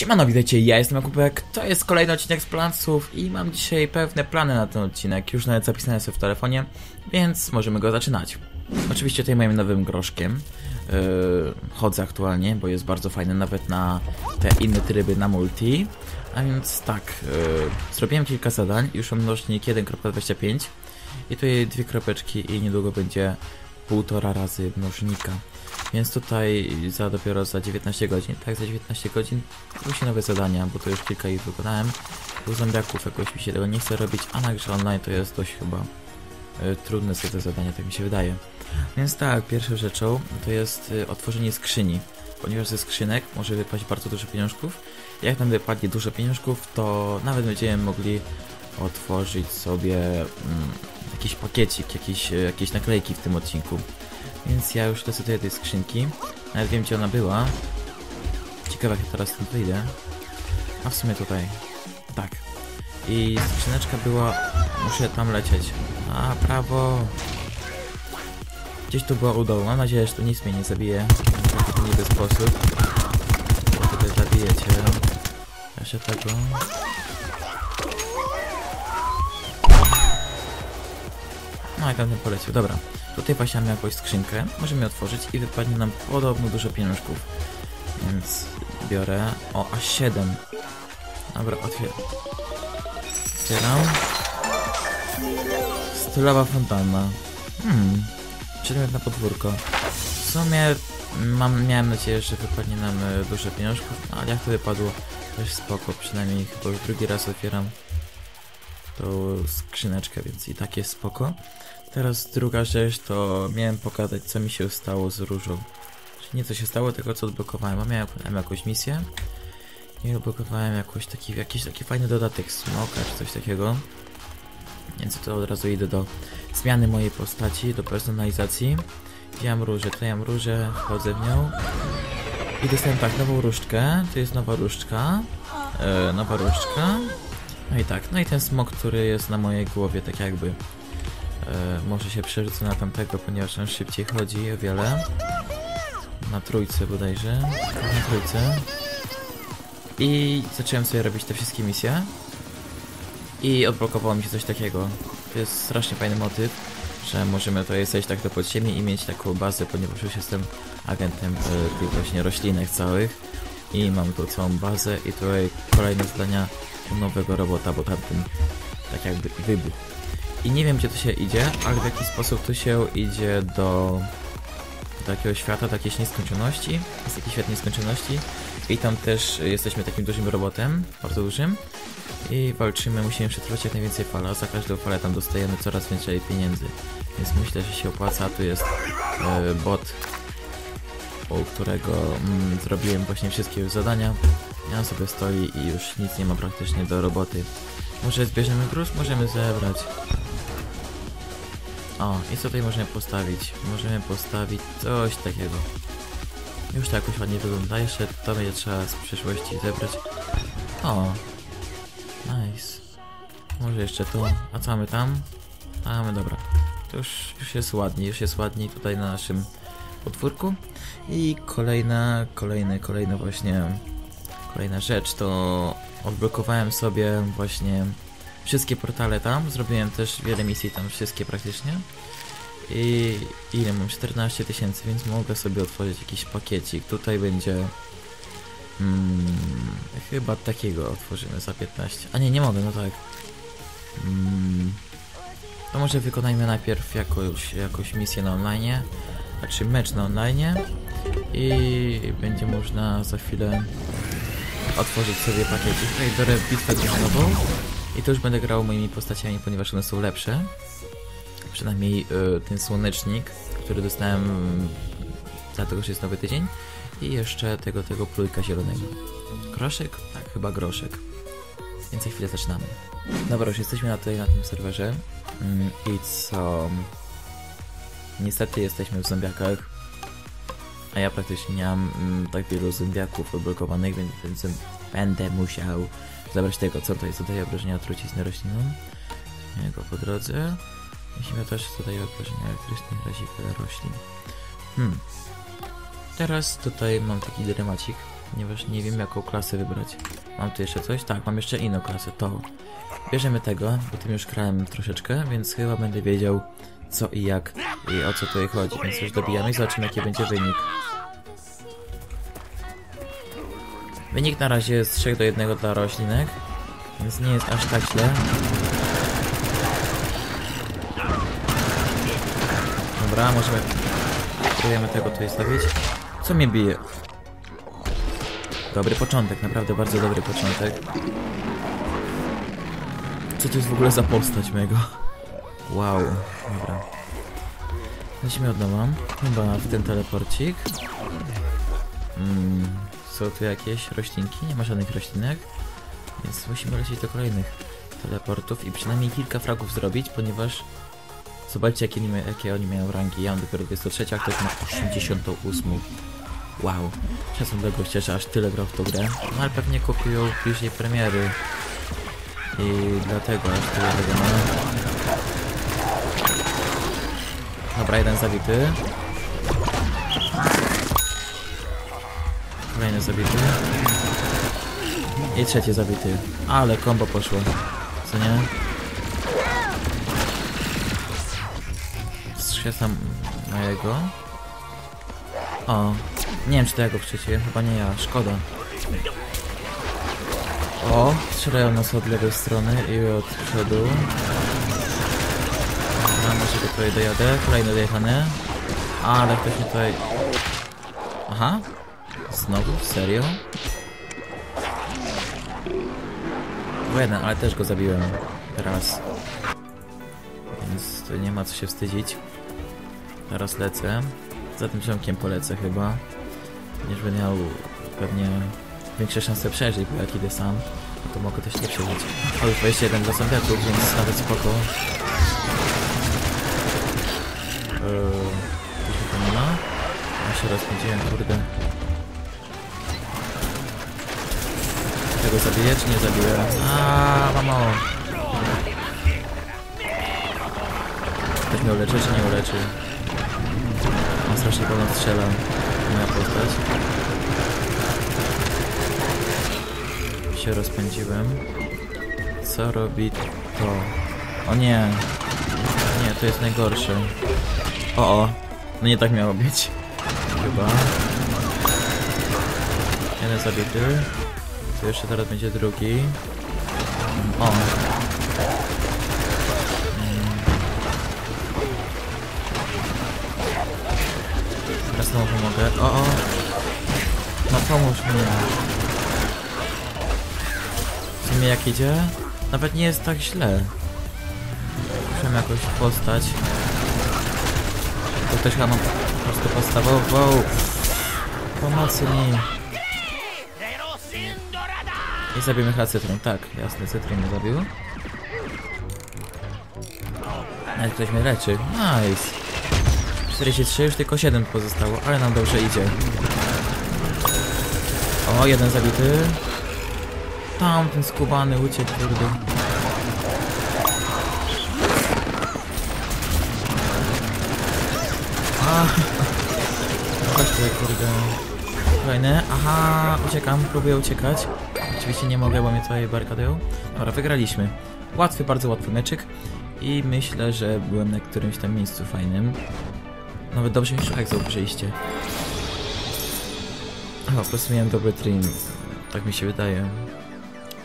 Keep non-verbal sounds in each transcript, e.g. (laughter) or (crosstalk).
Siemano, witajcie, ja jestem Jakubek, to jest kolejny odcinek z Planców i mam dzisiaj pewne plany na ten odcinek, już nawet zapisane sobie w telefonie, więc możemy go zaczynać. Oczywiście tutaj moim nowym groszkiem yy, chodzę aktualnie, bo jest bardzo fajny nawet na te inne tryby na multi. A więc tak, yy, zrobiłem kilka zadań, już mam mnożnik 1.25 i tutaj dwie kropeczki i niedługo będzie półtora razy mnożnika. Więc tutaj za dopiero za 19 godzin, tak za 19 godzin wróci nowe zadania, bo to już kilka ich wykonałem. U zombiaków jakoś mi się tego nie chce robić, a na grze online to jest dość chyba y, trudne sobie te zadania, tak mi się wydaje. Więc tak, pierwszą rzeczą to jest y, otworzenie skrzyni, ponieważ ze skrzynek może wypaść bardzo dużo pieniążków. Jak nam wypadnie dużo pieniążków, to nawet będziemy mogli otworzyć sobie mm, jakiś pakiecik, jakieś, jakieś naklejki w tym odcinku. Więc ja już decyduję tej skrzynki. Nawet wiem gdzie ona była. Ciekawe jak ja teraz stąd wyjdę. A w sumie tutaj. Tak. I skrzyneczka była... Muszę tam lecieć. A, prawo. Gdzieś tu była u dołu. Mam nadzieję, że to nic mnie nie zabije. W niby sposób. Bo tutaj zabijecie. Ja się tego... No jak on polecił, dobra. Tutaj właśnie mamy jakąś skrzynkę, możemy otworzyć i wypadnie nam podobno dużo pieniążków. Więc biorę, o, aż 7. Dobra, otwieram. Otwieram. Stylowa fontanna. Hmm, przedmiot na podwórko. W sumie mam, miałem nadzieję, że wypadnie nam e, dużo pieniążków, no, ale jak to wypadło, też spoko, przynajmniej chyba już drugi raz otwieram tą skrzyneczkę, więc i tak jest spoko. Teraz druga rzecz to miałem pokazać co mi się stało z różą. Czyli nie co się stało, tylko co odblokowałem. A miałem, jakąś misję i odblokowałem jakoś taki, jakiś taki fajny dodatek smoka czy coś takiego. Więc to od razu idę do zmiany mojej postaci, do personalizacji. Ja mam różę, ja mam różę, wchodzę w nią. I dostałem tak, nową różdżkę, to jest nowa różdżka. E, nowa różdżka. No i tak, no i ten smok, który jest na mojej głowie, tak jakby e, może się przerzucę na tamtego, ponieważ on szybciej chodzi o wiele. Na trójce bodajże. Na trójce. I zacząłem sobie robić te wszystkie misje. I odblokowało mi się coś takiego. To jest strasznie fajny motyw, że możemy to zejść tak do podziemi i mieć taką bazę, ponieważ już jestem agentem e, tych właśnie roślinek całych. I mam tu całą bazę i tutaj kolejne zadania u nowego robota, bo tamten tak jakby wybuchł. I nie wiem gdzie to się idzie, ale w jaki sposób tu się idzie do, do takiego świata, do jakiejś nieskończoności. Jest jakiś świat nieskończoności i tam też jesteśmy takim dużym robotem, bardzo dużym. I walczymy, musimy przetrwać jak najwięcej fal, a za każdą falę tam dostajemy coraz więcej pieniędzy. Więc myślę, że się opłaca. Tu jest e, bot, u którego mm, zrobiłem właśnie wszystkie już zadania. I on sobie stoi i już nic nie ma praktycznie do roboty. Może zbierzemy gruz? Możemy zebrać. O, i co tutaj możemy postawić? Możemy postawić coś takiego. Już to jakoś ładnie wygląda. Jeszcze to będzie trzeba z przyszłości zebrać. O, nice. Może jeszcze to. A co mamy tam? A mamy dobra. To już, już jest ładniej, już jest ładniej tutaj na naszym podwórku. I kolejna, kolejny, kolejna właśnie Kolejna rzecz to odblokowałem sobie właśnie wszystkie portale tam, zrobiłem też wiele misji tam, wszystkie praktycznie. I ile mam? 14 tysięcy, więc mogę sobie otworzyć jakiś pakiecik. Tutaj będzie hmm, chyba takiego otworzymy za 15. A nie, nie mogę, no tak. Hmm, to może wykonajmy najpierw jakąś, jakąś misję na online, znaczy mecz na online i będzie można za chwilę otworzyć sobie pakiecik. Tutaj biorę bitwę drużynową i to już będę grał moimi postaciami, ponieważ one są lepsze. Przynajmniej y, ten słonecznik, który dostałem dlatego, że jest nowy tydzień. I jeszcze tego, tego plujka zielonego. Groszek? Tak, chyba groszek. Więc za chwilę zaczynamy. Dobra, już jesteśmy na, tutaj na tym serwerze. Mm, I co? Niestety jesteśmy w zombiakach. A ja praktycznie nie mam mm, tak wielu zębiaków odblokowanych, więc, więc będę musiał zabrać tego, co tutaj zadaje obrażenia trucizny roślinom. Jego po drodze. Musimy też zadaje obrażenia elektrycznych razi wiele roślin. Hmm. Teraz tutaj mam taki dylemacik. Ponieważ nie wiem jaką klasę wybrać. Mam tu jeszcze coś? Tak, mam jeszcze inną klasę, to. Bierzemy tego, bo tym już grałem troszeczkę, więc chyba będę wiedział co i jak i o co tutaj chodzi, więc już dobijamy i zobaczymy jaki będzie wynik. Wynik na razie jest 3 do 1 dla roślinek, więc nie jest aż tak źle. Dobra, możemy... Spróbujemy tego tutaj stawić. Co mnie bije? Dobry początek, naprawdę bardzo dobry początek. Co to jest w ogóle za postać mego? Wow, dobra. Lecimy od nowa. Chyba w ten teleporcik. Mm, są tu jakieś roślinki? Nie ma żadnych roślinek. Więc musimy lecieć do kolejnych teleportów i przynajmniej kilka fragów zrobić, ponieważ zobaczcie jakie, jakie oni mają rangi. Ja mam dopiero 23, a ktoś ma 88. Wow. Do gościa, że aż tyle grał w tą grę. No ale pewnie kopiują bliżej premiery. I dlatego aż tyle tego ma. Dobra, jeden zabity. Kolejny zabity. I trzeci zabity. Ale kombo poszło. Co nie? Strzesam mojego. O, nie wiem czy to ja go przeciłem, chyba nie ja, szkoda. O, strzelają nas od lewej strony i od przodu. Dobra, może go tutaj dojadę. Kolejny dojechany. Ale ktoś mi tutaj... Aha. Znowu? Serio? Był jeden, ale też go zabiłem. Raz. Więc tu nie ma co się wstydzić. Teraz lecę. Za tym ziomkiem polecę chyba. Ponieważ będę miał pewnie większe szanse przeżyć, bo jak idę sam, to mogę też nie przeżyć. O, już 21 dla zombiaków, więc nawet spoko. Eee, nie ma. Ja się rozpędziłem, kurde. Tego zabiję, czy nie zabiję? Aaa, mamo. Ktoś mnie uleczy, czy nie uleczy? On strasznie wolno strzela. Moja postać. Się rozpędziłem. Co robi to? O nie. Nie, to jest najgorsze. O, o. No nie tak miało być. Chyba. Jeden zabity. To jeszcze teraz będzie drugi. O. pomóż mi. W sumie jak idzie, nawet nie jest tak źle. Muszę jakoś postać. To też chyba po prostu podstawową. Pomocy mi. I zabijmy chyba cytryn, tak, jasne, cytryn mnie zabił. Ale ktoś mnie leczy, nice. 43, już tylko 7 pozostało, ale nam dobrze idzie. O, jeden zabity. Tam ten skubany uciekł, kurde. (laughs) Chodź tutaj, kurde. Kolejny, aha, uciekam, próbuję uciekać. Oczywiście nie mogę, bo mnie tutaj barkadują. Dobra, wygraliśmy. Łatwy, bardzo łatwy meczyk. I myślę, że byłem na którymś tam miejscu fajnym. Nawet dobrze mi jak zauważyliście. O, po prostu miałem dobry trim. Tak mi się wydaje.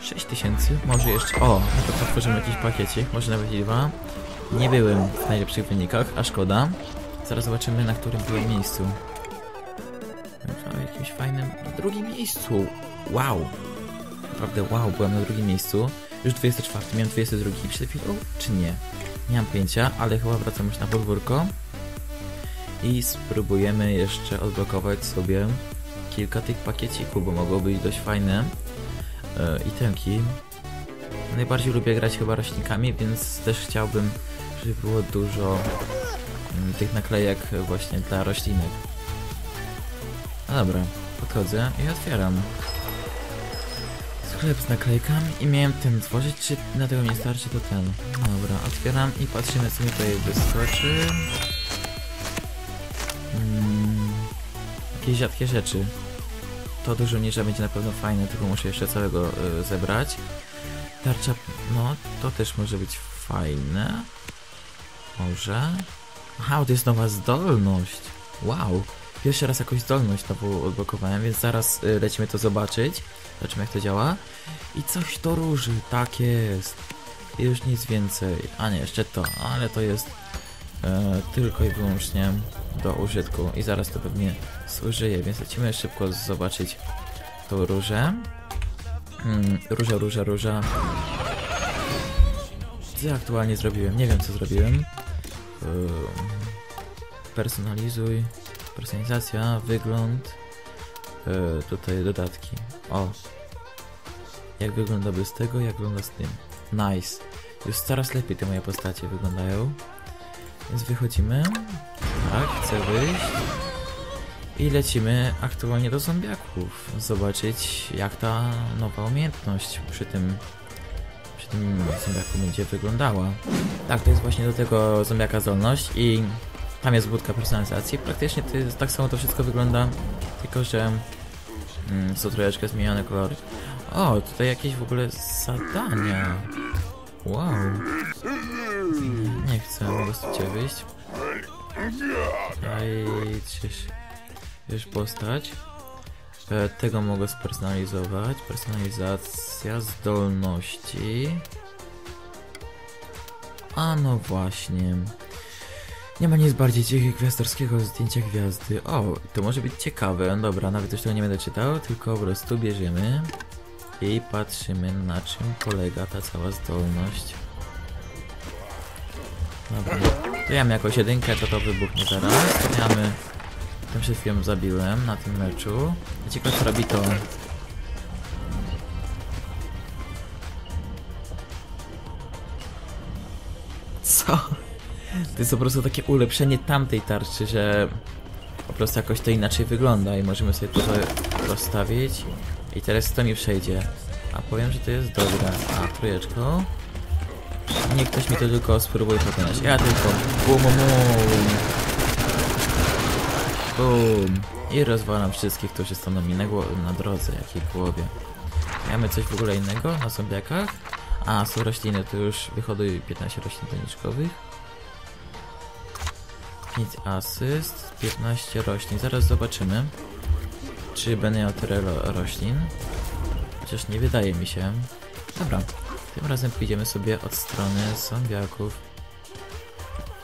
6000? Może jeszcze... O, no to otworzymy jakiś pakiecik, może nawet i dwa. Nie byłem w najlepszych wynikach, a szkoda. Zaraz zobaczymy, na którym byłem miejscu. W jakimś fajnym... Na drugim miejscu! Wow! Naprawdę wow, byłem na drugim miejscu. Już 24, miałem 22 przed chwilą, czy nie? Nie mam pojęcia, ale chyba wracam już na podwórko. I spróbujemy jeszcze odblokować sobie kilka tych pakiecików, bo mogą być dość fajne e, itemki. Najbardziej lubię grać chyba roślinkami, więc też chciałbym, żeby było dużo mm, tych naklejek właśnie dla roślinek. No dobra, podchodzę i otwieram. Sklep z naklejkami i miałem ten tworzyć, czy na tego nie starczy, to ten. Dobra, otwieram i patrzymy co mi tutaj wyskoczy. Mm, jakieś rzadkie rzeczy. To do żołnierza będzie na pewno fajne, tylko muszę jeszcze całego y, zebrać. Tarcza, no to też może być fajne. Może. Aha, to jest nowa zdolność. Wow. Pierwszy raz jakąś zdolność nową odblokowałem, więc zaraz y, lecimy to zobaczyć. Zobaczymy jak to działa. I coś to róży, tak jest. I już nic więcej. A nie, jeszcze to, ale to jest tylko i wyłącznie do użytku. I zaraz to pewnie zużyję, więc lecimy szybko zobaczyć tą różę. Mm, róża, róża, róża. Co aktualnie zrobiłem? Nie wiem co zrobiłem. Ym, personalizuj. Personalizacja, wygląd. Yy, tutaj dodatki. O. Jak wygląda bez tego, jak wygląda z tym. Nice. Już coraz lepiej te moje postacie wyglądają. Więc wychodzimy. Tak, chcę wyjść. I lecimy aktualnie do zombiaków. Zobaczyć jak ta nowa umiejętność przy tym przy tym zombiaku będzie wyglądała. Tak, to jest właśnie do tego zombiaka zdolność i tam jest budka personalizacji. Praktycznie to jest, tak samo to wszystko wygląda, tylko że mm, są troszeczkę zmienione kolory. O, tutaj jakieś w ogóle zadania. Wow. Chcę, mogę z ciebie wyjść. Daj, gdzieś, gdzieś postać. E, tego mogę spersonalizować. Personalizacja zdolności. A no właśnie. Nie ma nic bardziej ciekawego gwiazdorskiego zdjęcia gwiazdy. O, to może być ciekawe. Dobra, nawet już tego nie będę czytał, tylko po prostu bierzemy i patrzymy na czym polega ta cała zdolność. Dobra, to ja mam jakąś jedynkę, to to wybuchnie. To mamy... Tym chwilą zabiłem na tym meczu. Ciekawe robi to. Co? To jest po prostu takie ulepszenie tamtej tarczy, że po prostu jakoś to inaczej wygląda i możemy sobie to rozstawić i teraz to mi przejdzie. A powiem, że to jest dobre. A, trójeczką. Niech ktoś mi to tylko spróbuje pokonać. Ja tylko bum bum bum. I rozwalam wszystkich, którzy mi na, gło- na drodze, jakiej głowie. Mamy coś w ogóle innego na zombiakach? A, są rośliny, to już wyhoduj 15 roślin doniczkowych. 5 asyst, 15 roślin. Zaraz zobaczymy, czy będę miał tyle ro roślin. Chociaż nie wydaje mi się. Dobra, tym razem pójdziemy sobie od strony zombiaków.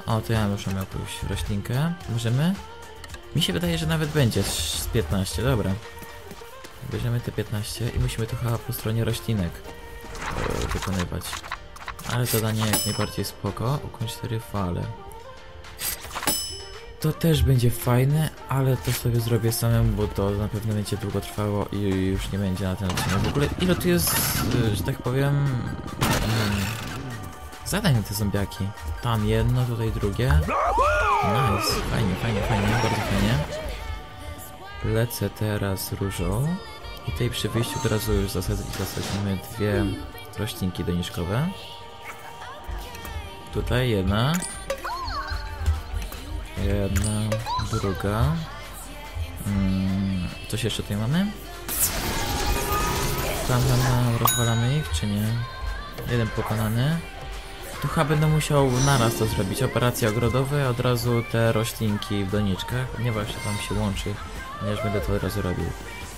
O, to ja mam jakąś roślinkę. Możemy? Mi się wydaje, że nawet będzie z 15, dobra. Bierzemy te 15 i musimy to chyba po stronie roślinek e, wykonywać. Ale zadanie jak najbardziej spoko. Ukończ 4 fale. To też będzie fajne, ale to sobie zrobię samemu, bo to na pewno będzie długo trwało i już nie będzie na ten odcinek. W ogóle ile tu jest, y, że tak powiem, mm, zadań te zombiaki. Tam jedno, tutaj drugie. Nice, fajnie, fajnie, fajnie, bardzo fajnie. Lecę teraz różą. I tutaj przy wyjściu od razu już zasadzimy dwie roślinki doniczkowe. Tutaj jedna. Jedna, druga. Mm, coś jeszcze tutaj mamy? Tam, tam, rozwalamy ich, czy nie? Jeden pokonany. Tu chyba będę musiał naraz to zrobić. Operacja ogrodowa, od razu te roślinki w doniczkach, ponieważ tam się łączy, ponieważ będę to od razu robił.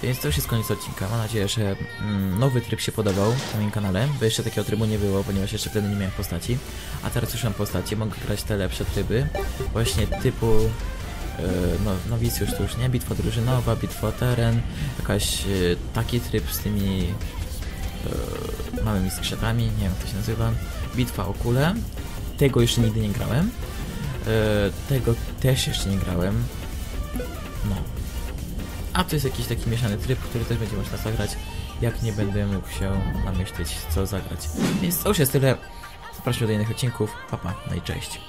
Więc to już jest koniec odcinka. Mam nadzieję, że mm, nowy tryb się podobał na moim kanale, bo jeszcze takiego trybu nie było, ponieważ jeszcze wtedy nie miałem postaci. A teraz już mam postaci, mogę grać te lepsze tryby, właśnie typu yy, no, nowicjusz to już nie, bitwa drużynowa, bitwa teren, jakaś yy, taki tryb z tymi yy, małymi skrzydłami, nie wiem jak to się nazywa, bitwa o kulę, tego jeszcze nigdy nie grałem, tego też jeszcze nie grałem, no. A to jest jakiś taki mieszany tryb, który też będzie można zagrać, jak nie będę mógł się namyśleć co zagrać. Więc to już jest tyle, zapraszam do innych odcinków, papa, no i cześć.